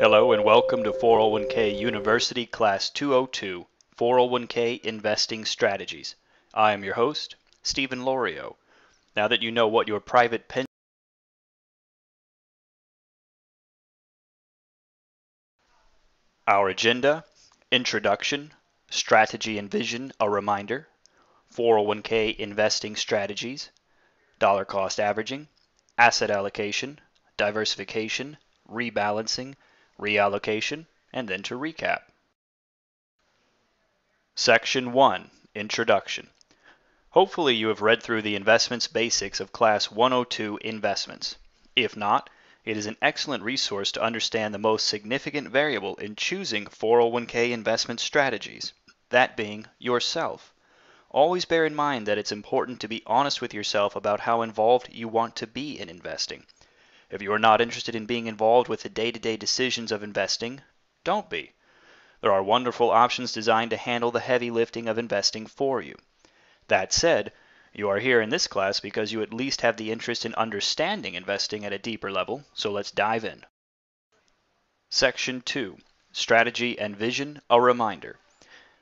Hello and welcome to 401k University Class 202 401k Investing Strategies. I am your host, Stephen Lorio. Now that you know what your private pension Our agenda, introduction, strategy and vision, a reminder, 401k investing strategies, dollar cost averaging, asset allocation, diversification, rebalancing, reallocation, and then to recap. Section 1 Introduction Hopefully you have read through the Investments Basics of Class 102 Investments. If not, it is an excellent resource to understand the most significant variable in choosing 401k investment strategies, that being yourself. Always bear in mind that it's important to be honest with yourself about how involved you want to be in investing. If you are not interested in being involved with the day to day decisions of investing, don't be. There are wonderful options designed to handle the heavy lifting of investing for you. That said, you are here in this class because you at least have the interest in understanding investing at a deeper level, so let's dive in. Section 2 Strategy and Vision A Reminder.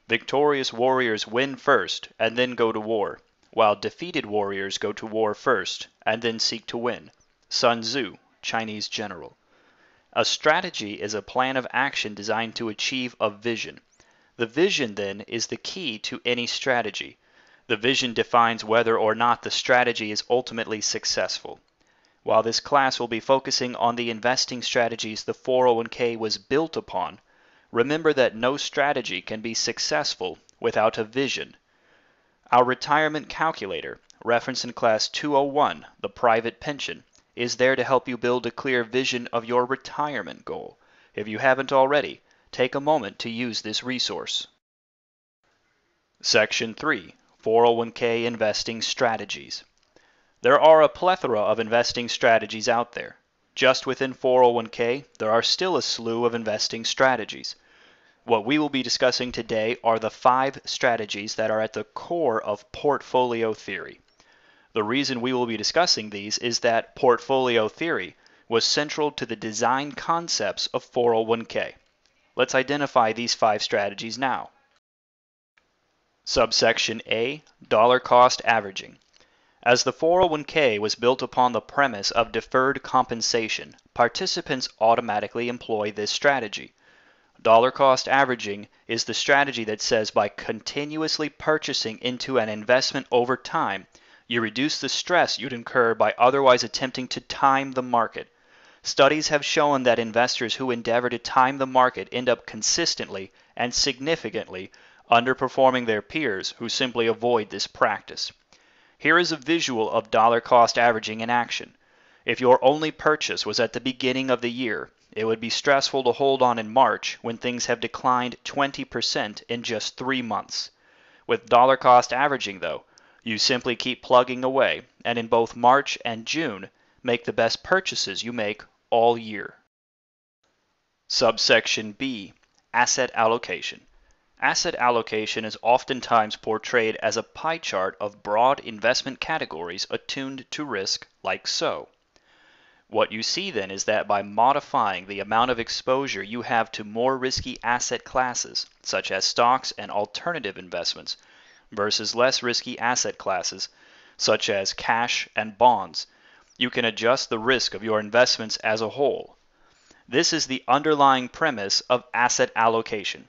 Victorious warriors win first and then go to war, while defeated warriors go to war first and then seek to win. Sun Tzu, Chinese general. A strategy is a plan of action designed to achieve a vision. The vision, then, is the key to any strategy. The vision defines whether or not the strategy is ultimately successful. While this class will be focusing on the investing strategies the 401k was built upon, remember that no strategy can be successful without a vision. Our retirement calculator, referenced in class 201, the private pension, is there to help you build a clear vision of your retirement goal. If you haven't already, take a moment to use this resource. Section 3 401k Investing Strategies. There are a plethora of investing strategies out there. Just within 401k, there are still a slew of investing strategies. What we will be discussing today are the five strategies that are at the core of portfolio theory. The reason we will be discussing these is that portfolio theory was central to the design concepts of 401k. Let's identify these five strategies now. Subsection A Dollar Cost Averaging. As the 401k was built upon the premise of deferred compensation, participants automatically employ this strategy. Dollar cost averaging is the strategy that says by continuously purchasing into an investment over time, you reduce the stress you'd incur by otherwise attempting to time the market. Studies have shown that investors who endeavor to time the market end up consistently and significantly underperforming their peers who simply avoid this practice. Here is a visual of dollar cost averaging in action. If your only purchase was at the beginning of the year, it would be stressful to hold on in March when things have declined 20% in just three months. With dollar cost averaging, though, you simply keep plugging away, and in both March and June, make the best purchases you make all year. Subsection B Asset Allocation. Asset allocation is oftentimes portrayed as a pie chart of broad investment categories attuned to risk, like so. What you see then is that by modifying the amount of exposure you have to more risky asset classes, such as stocks and alternative investments, versus less risky asset classes such as cash and bonds, you can adjust the risk of your investments as a whole. This is the underlying premise of asset allocation.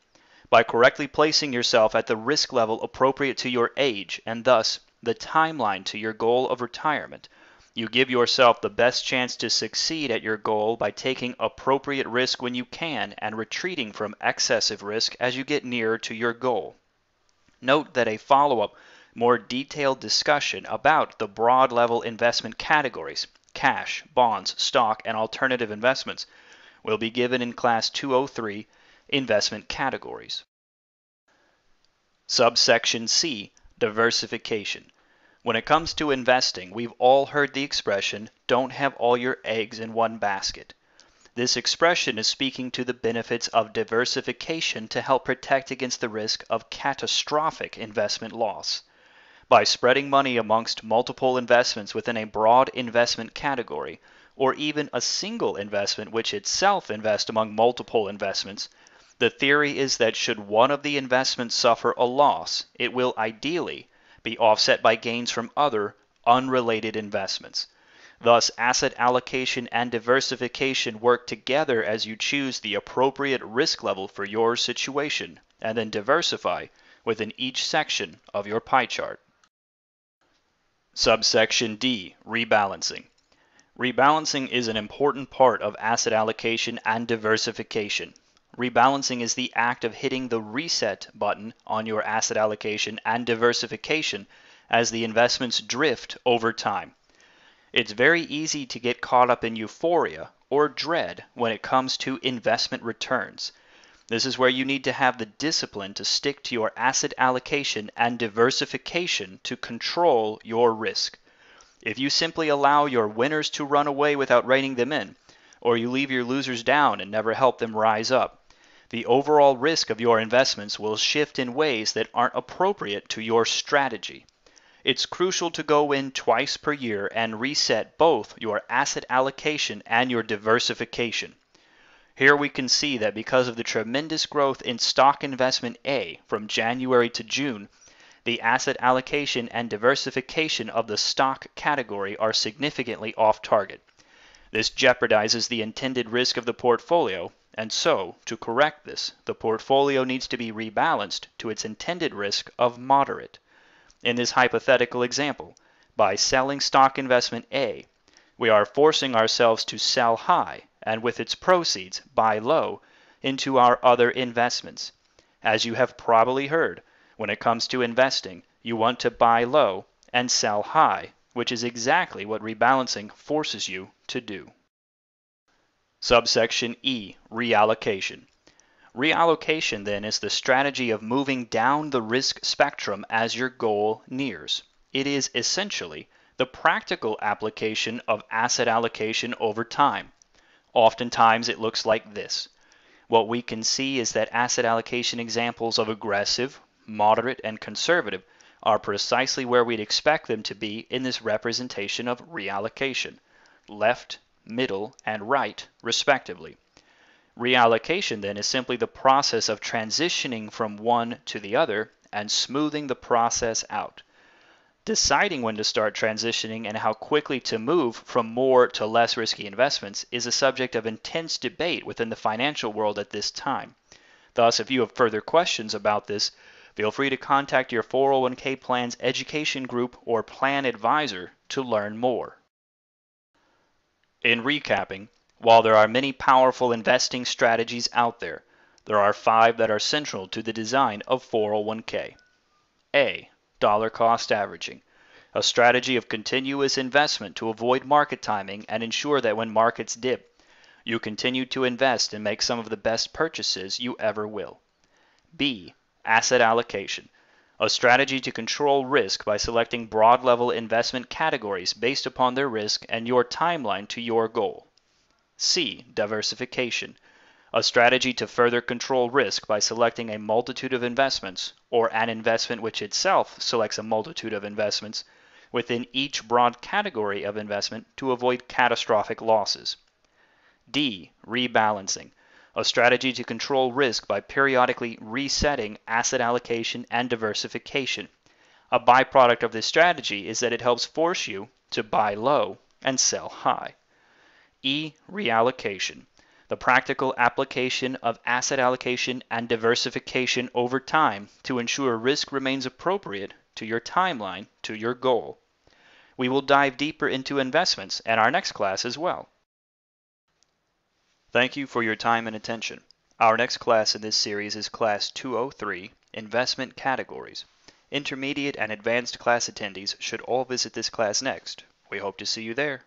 By correctly placing yourself at the risk level appropriate to your age and thus the timeline to your goal of retirement, you give yourself the best chance to succeed at your goal by taking appropriate risk when you can and retreating from excessive risk as you get nearer to your goal. Note that a follow-up, more detailed discussion about the broad level investment categories, cash, bonds, stock, and alternative investments, will be given in Class 203, Investment Categories. Subsection C, Diversification. When it comes to investing, we've all heard the expression, don't have all your eggs in one basket. This expression is speaking to the benefits of diversification to help protect against the risk of catastrophic investment loss. By spreading money amongst multiple investments within a broad investment category, or even a single investment which itself invests among multiple investments, the theory is that should one of the investments suffer a loss, it will ideally be offset by gains from other unrelated investments. Thus, asset allocation and diversification work together as you choose the appropriate risk level for your situation and then diversify within each section of your pie chart. Subsection D, rebalancing. Rebalancing is an important part of asset allocation and diversification. Rebalancing is the act of hitting the reset button on your asset allocation and diversification as the investments drift over time. It's very easy to get caught up in euphoria or dread when it comes to investment returns. This is where you need to have the discipline to stick to your asset allocation and diversification to control your risk. If you simply allow your winners to run away without reining them in, or you leave your losers down and never help them rise up, the overall risk of your investments will shift in ways that aren't appropriate to your strategy. It's crucial to go in twice per year and reset both your asset allocation and your diversification. Here we can see that because of the tremendous growth in stock investment A from January to June, the asset allocation and diversification of the stock category are significantly off target. This jeopardizes the intended risk of the portfolio, and so, to correct this, the portfolio needs to be rebalanced to its intended risk of moderate. In this hypothetical example, by selling stock investment A, we are forcing ourselves to sell high and with its proceeds buy low into our other investments. As you have probably heard, when it comes to investing, you want to buy low and sell high, which is exactly what rebalancing forces you to do. Subsection E, reallocation. Reallocation, then, is the strategy of moving down the risk spectrum as your goal nears. It is essentially the practical application of asset allocation over time. Oftentimes it looks like this. What we can see is that asset allocation examples of aggressive, moderate, and conservative are precisely where we'd expect them to be in this representation of reallocation left, middle, and right, respectively. Reallocation, then, is simply the process of transitioning from one to the other and smoothing the process out. Deciding when to start transitioning and how quickly to move from more to less risky investments is a subject of intense debate within the financial world at this time. Thus, if you have further questions about this, feel free to contact your 401k plan's education group or plan advisor to learn more. In recapping, while there are many powerful investing strategies out there, there are five that are central to the design of 401k. A dollar cost averaging, a strategy of continuous investment to avoid market timing and ensure that when markets dip, you continue to invest and make some of the best purchases you ever will. B. Asset allocation, a strategy to control risk by selecting broad level investment categories based upon their risk and your timeline to your goal. C. Diversification, a strategy to further control risk by selecting a multitude of investments, or an investment which itself selects a multitude of investments, within each broad category of investment to avoid catastrophic losses. D. Rebalancing, a strategy to control risk by periodically resetting asset allocation and diversification. A byproduct of this strategy is that it helps force you to buy low and sell high. E. Reallocation the practical application of asset allocation and diversification over time to ensure risk remains appropriate to your timeline to your goal. We will dive deeper into investments in our next class as well. Thank you for your time and attention. Our next class in this series is Class 203, Investment Categories. Intermediate and advanced class attendees should all visit this class next. We hope to see you there.